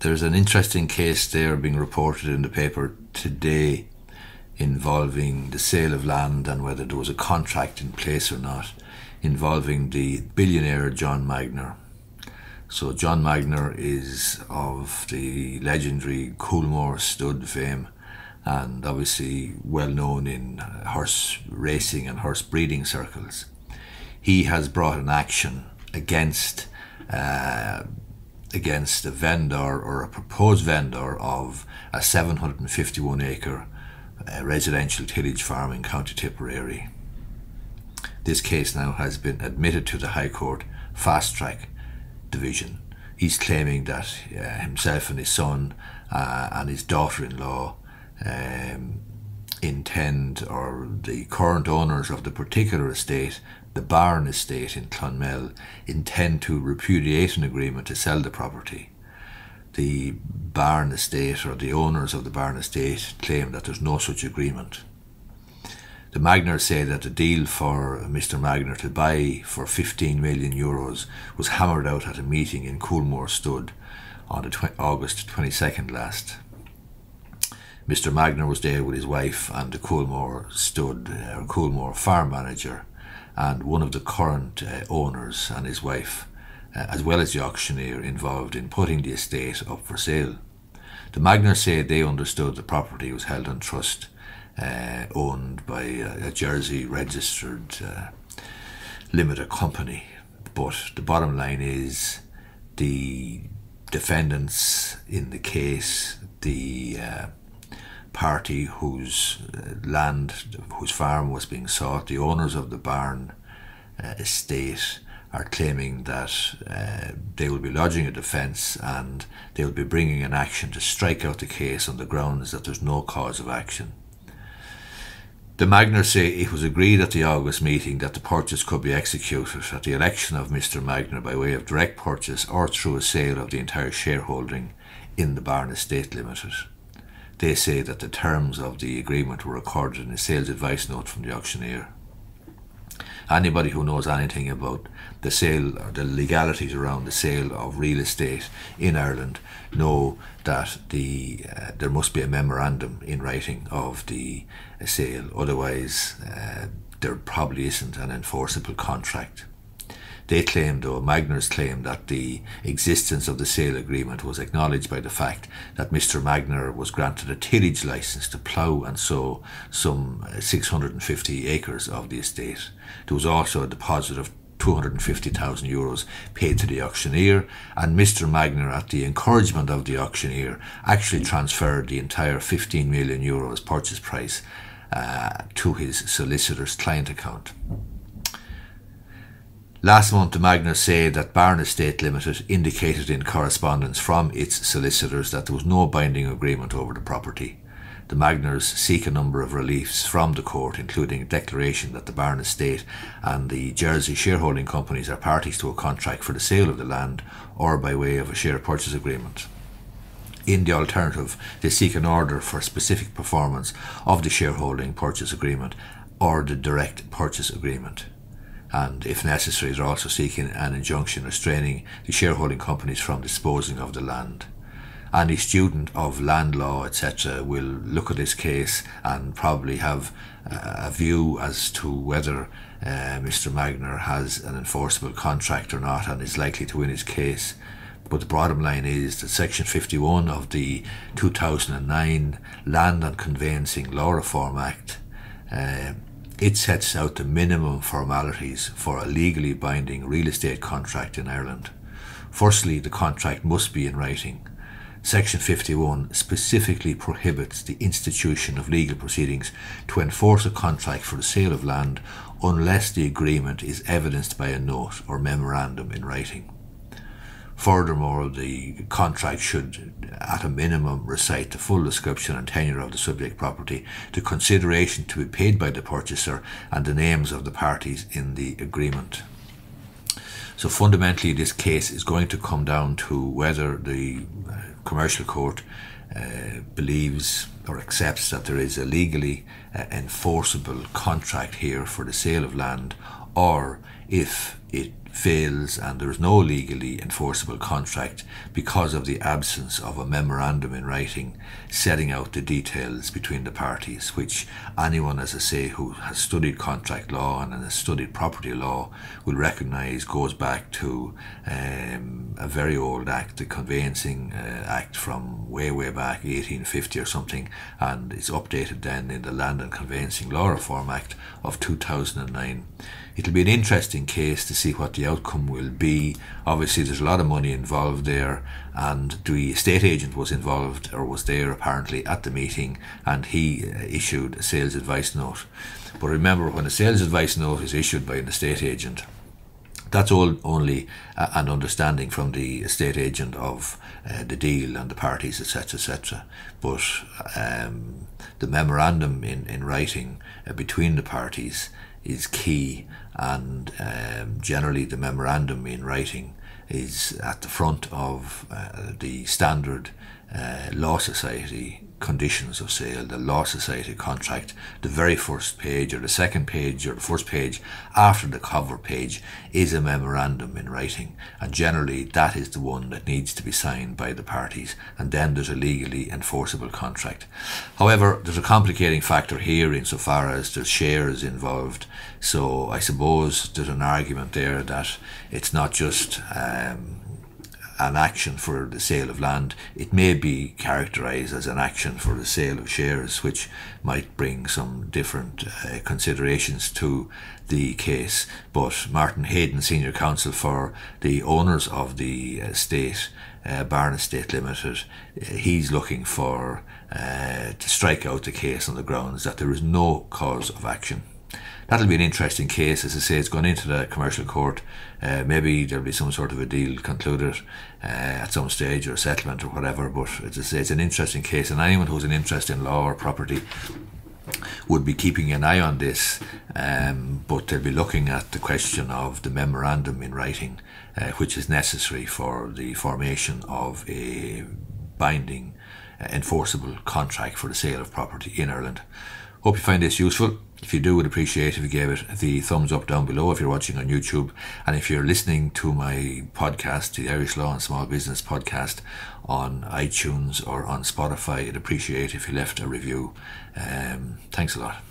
there's an interesting case there being reported in the paper today involving the sale of land and whether there was a contract in place or not involving the billionaire John Magnier. So John Magnier is of the legendary Coolmore stud fame and obviously well known in horse racing and horse breeding circles. He has brought an action against uh, against a vendor or a proposed vendor of a 751 acre uh, residential tillage farm in County Tipperary. This case now has been admitted to the High Court Fast Track Division. He's claiming that uh, himself and his son uh, and his daughter in law um, intend, or the current owners of the particular estate, the Barne estate in Clonmel, intend to repudiate an agreement to sell the property. The Barne estate, or the owners of the Barne estate, claim that there's no such agreement. The Magniers say that the deal for Mr. Magnier to buy for 15 million euros was hammered out at a meeting in Coolmore Stud on the tw August 22nd last. Mr. Magnier was there with his wife and the Coolmore Stud, or uh, Coolmore farm manager, and one of the current uh, owners and his wife, uh, as well as the auctioneer involved in putting the estate up for sale. The Magniers say they understood the property was held on trust uh, owned by a, a Jersey registered uh, limited company. But the bottom line is the defendants in the case, the uh, party whose uh, land, whose farm was being sought, the owners of the Barne uh, estate, are claiming that uh, they will be lodging a defence and they will be bringing an action to strike out the case on the grounds that there's no cause of action. The Magniers say it was agreed at the August meeting that the purchase could be executed at the election of Mr Magnier by way of direct purchase or through a sale of the entire shareholding in the Barne Estate Limited. They say that the terms of the agreement were recorded in a sales advice note from the auctioneer. Anybody who knows anything about the sale or the legalities around the sale of real estate in Ireland know that the uh, there must be a memorandum in writing of the sale. Otherwise, uh, there probably isn't an enforceable contract. They claimed, or Magniers claimed that the existence of the sale agreement was acknowledged by the fact that Mr. Magnier was granted a tillage license to plough and sow some uh, 650 acres of the estate. There was also a deposit of 250,000 euros paid to the auctioneer, and Mr. Magnier, at the encouragement of the auctioneer, actually transferred the entire 15 million euros purchase price uh, to his solicitor's client account. Last month, the Magniers say that Barne Estate Limited indicated in correspondence from its solicitors that there was no binding agreement over the property. The Magniers seek a number of reliefs from the court, including a declaration that the Barne Estate and the Jersey shareholding companies are parties to a contract for the sale of the land or by way of a share purchase agreement. In the alternative, they seek an order for specific performance of the shareholding purchase agreement or the direct purchase agreement. And if necessary, they're also seeking an injunction restraining the shareholding companies from disposing of the land any student of land law, etc., will look at this case and probably have a view as to whether uh, Mr. Magnier has an enforceable contract or not and is likely to win his case. But the bottom line is that Section 51 of the 2009 Land and Conveyancing Law Reform Act uh, it sets out the minimum formalities for a legally binding real estate contract in Ireland. Firstly, the contract must be in writing. Section 51 specifically prohibits the institution of legal proceedings to enforce a contract for the sale of land unless the agreement is evidenced by a note or memorandum in writing. Furthermore, the contract should, at a minimum, recite the full description and tenure of the subject property, the consideration to be paid by the purchaser, and the names of the parties in the agreement. So fundamentally, this case is going to come down to whether the uh, commercial court uh, believes or accepts that there is a legally uh, enforceable contract here for the sale of land, or if it fails and there is no legally enforceable contract because of the absence of a memorandum in writing setting out the details between the parties, which anyone, as I say, who has studied contract law and has studied property law will recognise goes back to um, a very old act, the Conveyancing uh, Act from way, way back, 1850 or something, and it's updated then in the Land and Conveyancing Law Reform Act of 2009 it'll be an interesting case to see what the outcome will be. Obviously, there's a lot of money involved there, and the estate agent was involved or was there apparently at the meeting, and he uh, issued a sales advice note. But remember, when a sales advice note is issued by an estate agent, that's all only uh, an understanding from the estate agent of uh, the deal and the parties, etc., etc. But um, the memorandum in, in writing uh, between the parties is key, and um, generally the memorandum in writing is at the front of uh, the standard uh, law society conditions of sale, the Law Society contract, the very first page or the second page or the first page after the cover page is a memorandum in writing. And generally, that is the one that needs to be signed by the parties. And then there's a legally enforceable contract. However, there's a complicating factor here insofar as there's shares involved. So I suppose there's an argument there that it's not just. Um, an action for the sale of land, it may be characterised as an action for the sale of shares, which might bring some different uh, considerations to the case. But Martin Hayden, Senior Counsel for the owners of the estate, uh, Barne Estate Limited, uh, he's looking for uh, to strike out the case on the grounds that there is no cause of action that'll be an interesting case. As I say, it's gone into the commercial court. Uh, maybe there'll be some sort of a deal concluded uh, at some stage or settlement or whatever. But as I say, it's an interesting case, and anyone who's an interest in law or property would be keeping an eye on this, um, but they'll be looking at the question of the memorandum in writing, uh, which is necessary for the formation of a binding, uh, enforceable contract for the sale of property in Ireland. Hope you find this useful. If you do, would appreciate if you gave it the thumbs up down below if you're watching on YouTube. And if you're listening to my podcast, the Irish Law and Small Business podcast on iTunes or on Spotify, I'd appreciate if you left a review. Um, thanks a lot.